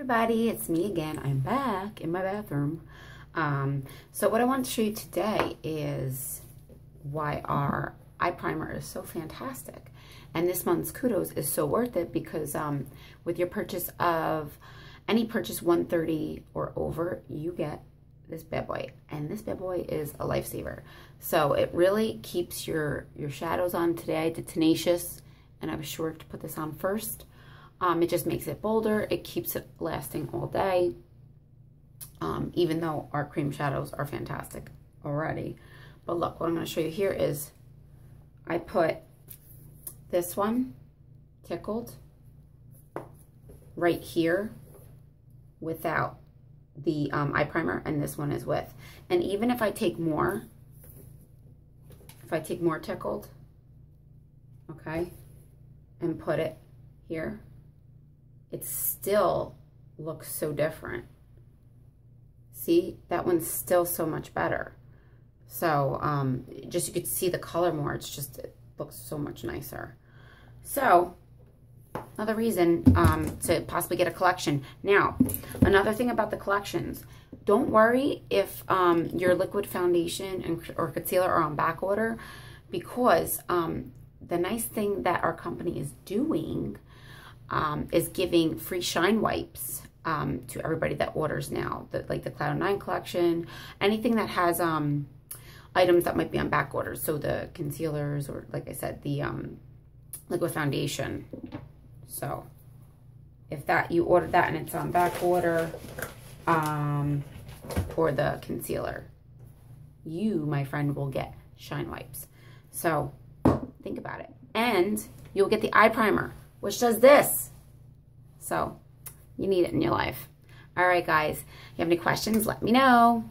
everybody, it's me again. I'm back in my bathroom. Um, so what I want to show you today is why our eye primer is so fantastic. And this month's kudos is so worth it because um, with your purchase of any purchase 130 or over, you get this bad boy. And this bad boy is a lifesaver. So it really keeps your, your shadows on. Today I did Tenacious and I was sure to put this on first. Um, it just makes it bolder. It keeps it lasting all day. Um, even though our cream shadows are fantastic already. But look, what I'm going to show you here is I put this one, Tickled, right here without the um, eye primer, and this one is with. And even if I take more, if I take more Tickled, okay, and put it here, it still looks so different. See, that one's still so much better. So um, just you could see the color more. It's just, it looks so much nicer. So another reason um, to possibly get a collection. Now, another thing about the collections, don't worry if um, your liquid foundation and, or concealer are on back order because um, the nice thing that our company is doing um, is giving free shine wipes um, to everybody that orders now, the, like the Cloud 9 collection, anything that has um, items that might be on back order. So the concealers or, like I said, the um, liquid foundation. So if that you ordered that and it's on back order, um, or the concealer, you, my friend, will get shine wipes. So think about it. And you'll get the eye primer which does this. So you need it in your life. All right, guys. If you have any questions, let me know.